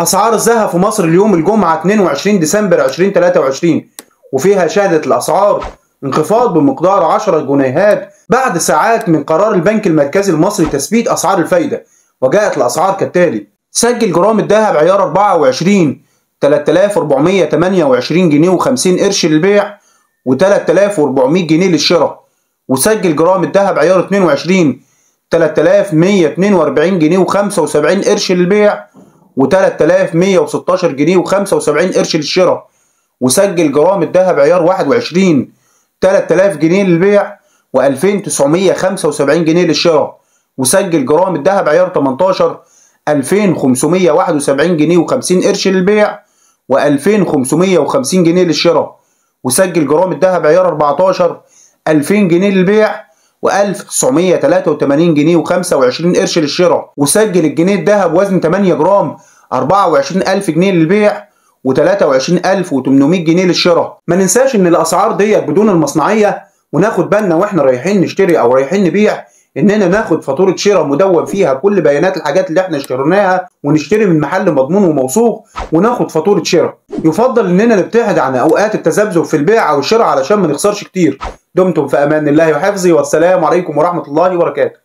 أسعار الذهب في مصر اليوم الجمعة 22 ديسمبر 2023 وفيها شهدت الأسعار انخفاض بمقدار 10 جنيهات بعد ساعات من قرار البنك المركزي المصري تثبيت أسعار الفايدة وجاءت الأسعار كالتالي سجل جرام الذهب عيار 24 3428 جنيه و50 قرش للبيع و3400 جنيه للشراء. وسجل جرام الذهب عيار 22 3142 جنيه و75 قرش للبيع و3116 جنيه و75 قرش للشراء وسجل جرام الذهب عيار 21 3000 جنيه للبيع و2975 جنيه للشراء وسجل جرام الذهب عيار 18 2571 جنيه و50 قرش للبيع و2550 جنيه للشراء وسجل جرام الذهب عيار 14 2000 جنيه للبيع و1983 جنيه و25 قرش للشراء. وسجل الجنيه الذهب وزن 8 جرام 24000 جنيه للبيع و23800 جنيه للشراء. ما ننساش إن الأسعار ديت بدون المصنعية وناخد بالنا وإحنا رايحين نشتري أو رايحين نبيع إننا ناخد فاتورة شراء مدون فيها كل بيانات الحاجات اللي إحنا اشتريناها ونشتري من محل مضمون وموثوق وناخد فاتورة شراء. يفضل إننا نبتعد عن أوقات التذبذب في البيع أو الشراء علشان ما نخسرش كتير. دمتم في أمان الله وحفظه والسلام عليكم ورحمة الله وبركاته.